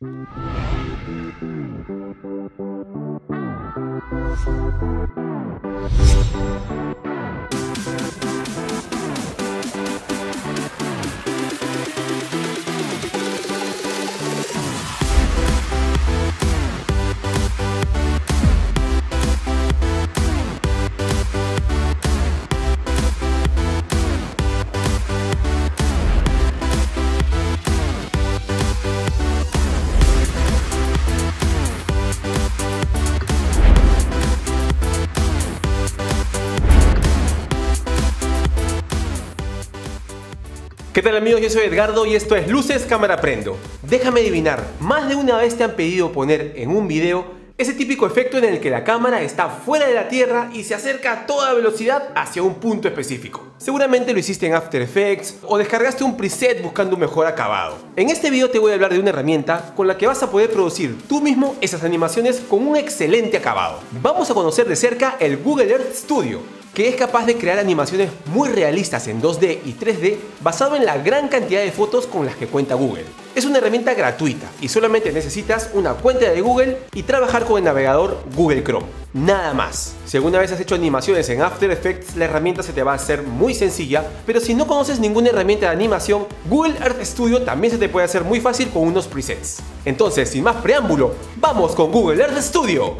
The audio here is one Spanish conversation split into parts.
Thank you. ¿Qué tal amigos? Yo soy Edgardo y esto es Luces Cámara Prendo. Déjame adivinar, más de una vez te han pedido poner en un video ese típico efecto en el que la cámara está fuera de la Tierra y se acerca a toda velocidad hacia un punto específico. Seguramente lo hiciste en After Effects o descargaste un preset buscando un mejor acabado. En este video te voy a hablar de una herramienta con la que vas a poder producir tú mismo esas animaciones con un excelente acabado. Vamos a conocer de cerca el Google Earth Studio, que es capaz de crear animaciones muy realistas en 2D y 3D basado en la gran cantidad de fotos con las que cuenta Google. Es una herramienta gratuita y solamente necesitas una cuenta de Google y trabajar con el navegador Google Chrome. Nada más. Si alguna vez has hecho animaciones en After Effects, la herramienta se te va a hacer muy sencilla, pero si no conoces ninguna herramienta de animación, Google Earth Studio también se te puede hacer muy fácil con unos presets. Entonces, sin más preámbulo, vamos con Google Earth Studio.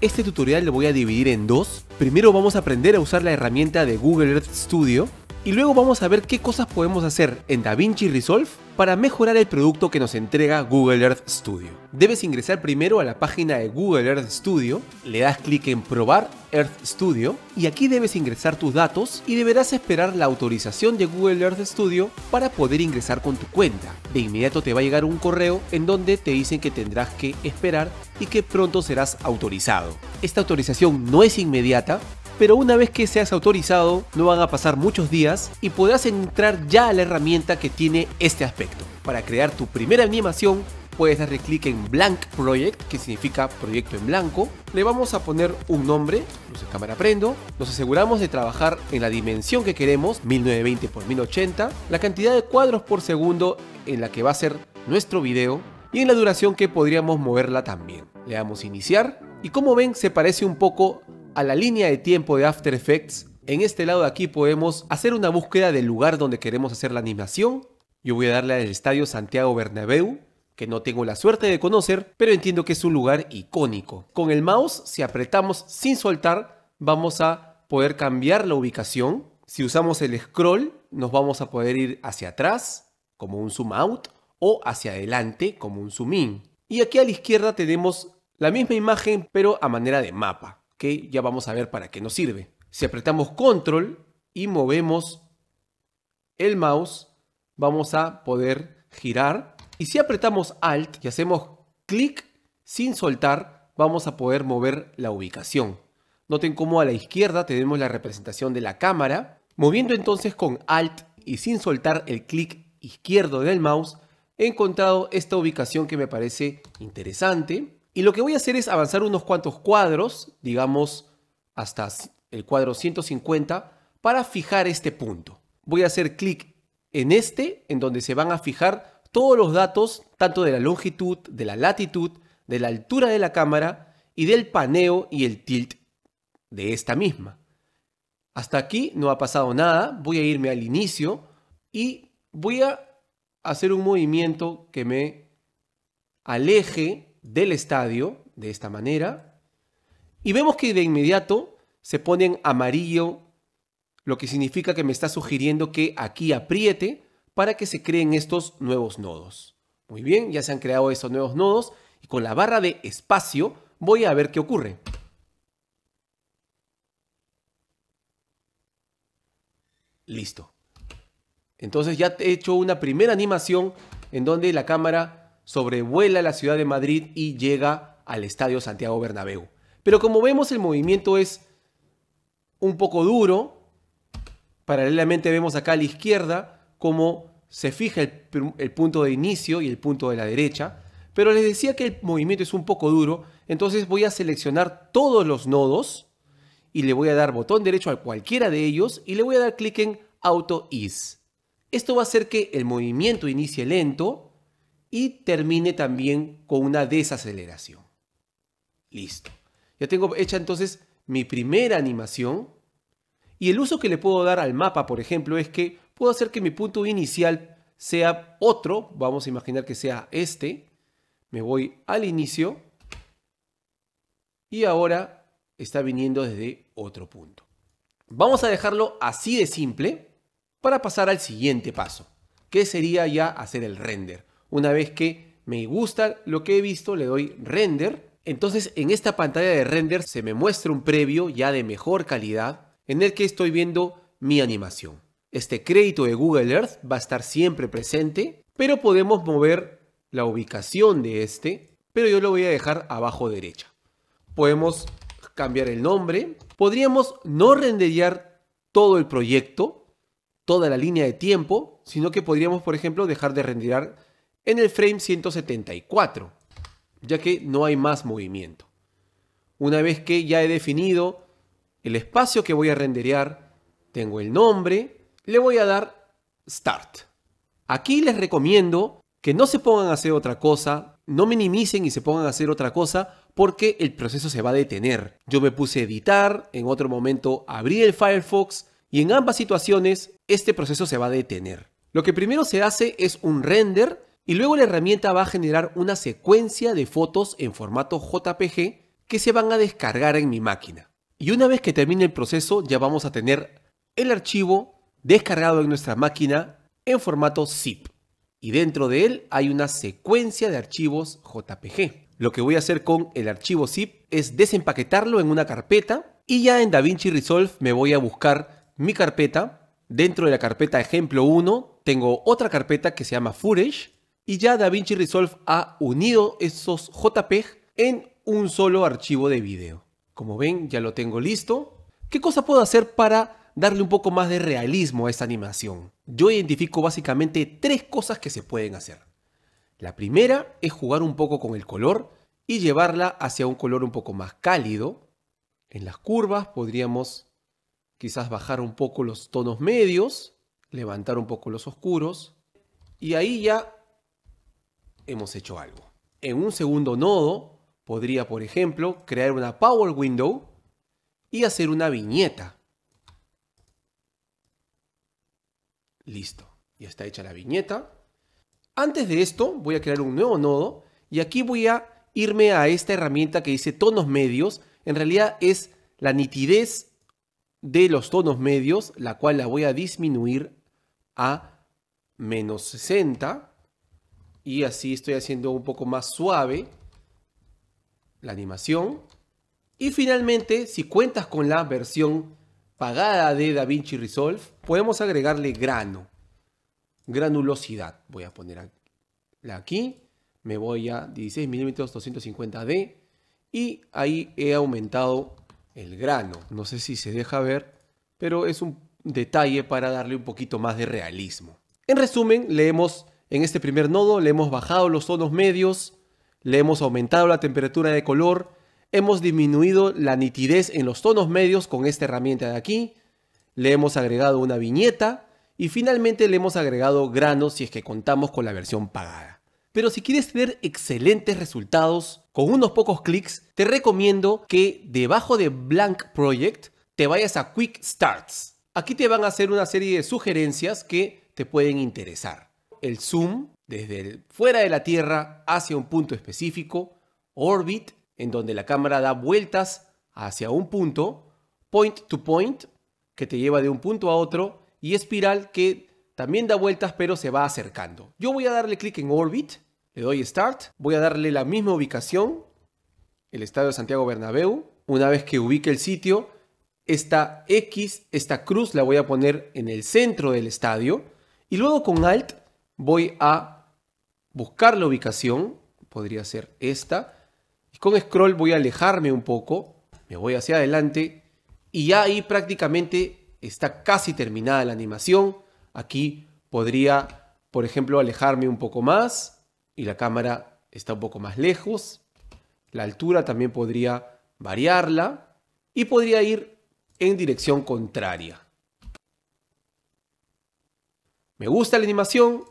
Este tutorial lo voy a dividir en dos. Primero vamos a aprender a usar la herramienta de Google Earth Studio y luego vamos a ver qué cosas podemos hacer en DaVinci Resolve para mejorar el producto que nos entrega Google Earth Studio. Debes ingresar primero a la página de Google Earth Studio, le das clic en Probar Earth Studio y aquí debes ingresar tus datos y deberás esperar la autorización de Google Earth Studio para poder ingresar con tu cuenta. De inmediato te va a llegar un correo en donde te dicen que tendrás que esperar y que pronto serás autorizado. Esta autorización no es inmediata, pero una vez que seas autorizado no van a pasar muchos días y podrás entrar ya a la herramienta que tiene este aspecto. Para crear tu primera animación puedes darle clic en Blank Project, que significa proyecto en blanco. Le vamos a poner un nombre, luz cámara prendo. Nos aseguramos de trabajar en la dimensión que queremos, 1920 x 1080, la cantidad de cuadros por segundo en la que va a ser nuestro video y en la duración que podríamos moverla también. Le damos iniciar y como ven se parece un poco a la línea de tiempo de After Effects, en este lado de aquí podemos hacer una búsqueda del lugar donde queremos hacer la animación. Yo voy a darle al Estadio Santiago Bernabéu, que no tengo la suerte de conocer, pero entiendo que es un lugar icónico. Con el mouse, si apretamos sin soltar, vamos a poder cambiar la ubicación. Si usamos el scroll, nos vamos a poder ir hacia atrás, como un zoom out, o hacia adelante, como un zoom in. Y aquí a la izquierda tenemos la misma imagen, pero a manera de mapa que ya vamos a ver para qué nos sirve. Si apretamos control y movemos el mouse, vamos a poder girar. Y si apretamos alt y hacemos clic sin soltar, vamos a poder mover la ubicación. Noten cómo a la izquierda tenemos la representación de la cámara. Moviendo entonces con alt y sin soltar el clic izquierdo del mouse, he encontrado esta ubicación que me parece interesante. Y lo que voy a hacer es avanzar unos cuantos cuadros, digamos hasta el cuadro 150, para fijar este punto. Voy a hacer clic en este, en donde se van a fijar todos los datos, tanto de la longitud, de la latitud, de la altura de la cámara y del paneo y el tilt de esta misma. Hasta aquí no ha pasado nada, voy a irme al inicio y voy a hacer un movimiento que me aleje del estadio de esta manera y vemos que de inmediato se pone en amarillo, lo que significa que me está sugiriendo que aquí apriete para que se creen estos nuevos nodos. Muy bien, ya se han creado estos nuevos nodos y con la barra de espacio voy a ver qué ocurre. Listo. Entonces ya he hecho una primera animación en donde la cámara sobrevuela la ciudad de Madrid y llega al Estadio Santiago Bernabéu. Pero como vemos el movimiento es un poco duro. Paralelamente vemos acá a la izquierda cómo se fija el, el, punto de inicio y el punto de la derecha. Pero les decía que el movimiento es un poco duro, entonces voy a seleccionar todos los nodos y le voy a dar botón derecho a cualquiera de ellos y le voy a dar clic en Auto Ease. Esto va a hacer que el movimiento inicie lento y termine también con una desaceleración. Listo. Ya tengo hecha entonces mi primera animación. Y el uso que le puedo dar al mapa, por ejemplo, es que puedo hacer que mi punto inicial sea otro. Vamos a imaginar que sea este. Me voy al inicio. Y ahora está viniendo desde otro punto. Vamos a dejarlo así de simple para pasar al siguiente paso, que sería ya hacer el render. Una vez que me gusta lo que he visto, le doy render. Entonces en esta pantalla de render se me muestra un previo ya de mejor calidad en el que estoy viendo mi animación. Este crédito de Google Earth va a estar siempre presente, pero podemos mover la ubicación de este, pero yo lo voy a dejar abajo derecha. Podemos cambiar el nombre, podríamos no renderear todo el proyecto, toda la línea de tiempo, sino que podríamos, por ejemplo, dejar de renderar en el frame 174, ya que no hay más movimiento. Una vez que ya he definido el espacio que voy a renderear, tengo el nombre, le voy a dar Start. Aquí les recomiendo que no se pongan a hacer otra cosa, no minimicen y se pongan a hacer otra cosa porque el proceso se va a detener. Yo me puse a editar, en otro momento abrí el Firefox y en ambas situaciones este proceso se va a detener. Lo que primero se hace es un render y luego la herramienta va a generar una secuencia de fotos en formato JPG que se van a descargar en mi máquina. Y una vez que termine el proceso ya vamos a tener el archivo descargado en nuestra máquina en formato zip. Y dentro de él hay una secuencia de archivos JPG. Lo que voy a hacer con el archivo zip es desempaquetarlo en una carpeta y ya en DaVinci Resolve me voy a buscar mi carpeta. Dentro de la carpeta ejemplo 1 tengo otra carpeta que se llama Footage y ya DaVinci Resolve ha unido esos JPEG en un solo archivo de video. Como ven, ya lo tengo listo. ¿Qué cosa puedo hacer para darle un poco más de realismo a esta animación? Yo identifico básicamente tres cosas que se pueden hacer. La primera es jugar un poco con el color y llevarla hacia un color un poco más cálido. En las curvas podríamos quizás bajar un poco los tonos medios, levantar un poco los oscuros, y ahí ya hemos hecho algo. En un segundo nodo podría, por ejemplo, crear una Power Window y hacer una viñeta. Listo, ya está hecha la viñeta. Antes de esto voy a crear un nuevo nodo y aquí voy a irme a esta herramienta que dice tonos medios. En realidad es la nitidez de los tonos medios, la cual la voy a disminuir a menos 60 y así estoy haciendo un poco más suave la animación. Y finalmente, si cuentas con la versión pagada de DaVinci Resolve, podemos agregarle grano, granulosidad. Voy a poner aquí, me voy a 16 mm 250D y ahí he aumentado el grano. No sé si se deja ver, pero es un detalle para darle un poquito más de realismo. En resumen, le hemos, en este primer nodo, le hemos bajado los tonos medios, le hemos aumentado la temperatura de color, hemos disminuido la nitidez en los tonos medios con esta herramienta de aquí, le hemos agregado una viñeta y finalmente le hemos agregado grano si es que contamos con la versión pagada. Pero si quieres tener excelentes resultados con unos pocos clics, te recomiendo que debajo de Blank Project te vayas a Quick Starts. Aquí te van a hacer una serie de sugerencias que te pueden interesar. El zoom desde fuera de la Tierra hacia un punto específico, orbit, en donde la cámara da vueltas hacia un punto, point to point, que te lleva de un punto a otro, y espiral, que también da vueltas pero se va acercando. Yo voy a darle clic en Orbit, le doy Start, voy a darle la misma ubicación, el Estadio de Santiago Bernabéu. Una vez que ubique el sitio, esta X, esta cruz la voy a poner en el centro del estadio y luego con Alt voy a buscar la ubicación, podría ser esta, y con Scroll voy a alejarme un poco, me voy hacia adelante y ya ahí prácticamente está casi terminada la animación. Aquí podría, por ejemplo, alejarme un poco más y la cámara está un poco más lejos. La altura también podría variarla y podría ir en dirección contraria. Me gusta la animación,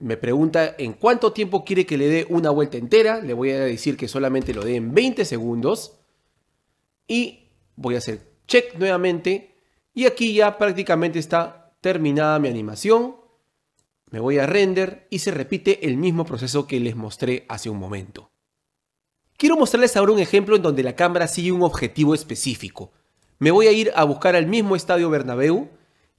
me pregunta en cuánto tiempo quiere que le dé una vuelta entera, le voy a decir que solamente lo dé en 20 segundos y voy a hacer check nuevamente y aquí ya prácticamente está terminada mi animación. Me voy a render y se repite el mismo proceso que les mostré hace un momento. Quiero mostrarles ahora un ejemplo en donde la cámara sigue un objetivo específico. Me voy a ir a buscar al mismo estadio Bernabéu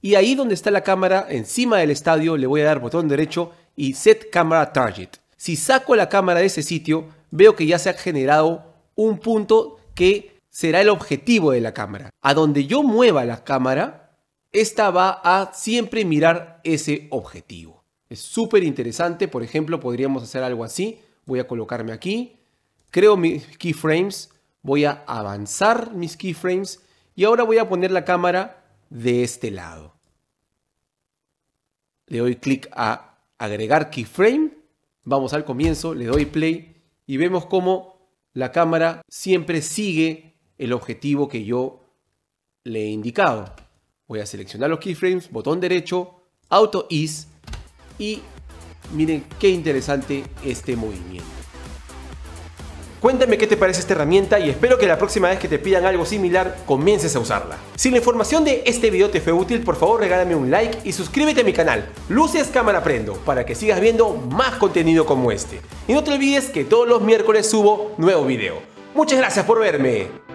y ahí donde está la cámara, encima del estadio, le voy a dar botón derecho y Set Camera Target. Si saco la cámara de ese sitio, veo que ya se ha generado un punto que será el objetivo de la cámara. A donde yo mueva la cámara, esta va a siempre mirar ese objetivo. Es súper interesante, por ejemplo, podríamos hacer algo así. Voy a colocarme aquí, creo mis keyframes, voy a avanzar mis keyframes y ahora voy a poner la cámara de este lado. Le doy clic a agregar keyframe, vamos al comienzo, le doy play y vemos cómo la cámara siempre sigue el objetivo que yo le he indicado. Voy a seleccionar los keyframes, botón derecho, Auto Ease y miren qué interesante este movimiento. Cuéntame qué te parece esta herramienta y espero que la próxima vez que te pidan algo similar comiences a usarla. Si la información de este video te fue útil, por favor regálame un like y suscríbete a mi canal Luces Cámara Prendo para que sigas viendo más contenido como este. Y no te olvides que todos los miércoles subo nuevo video. Muchas gracias por verme.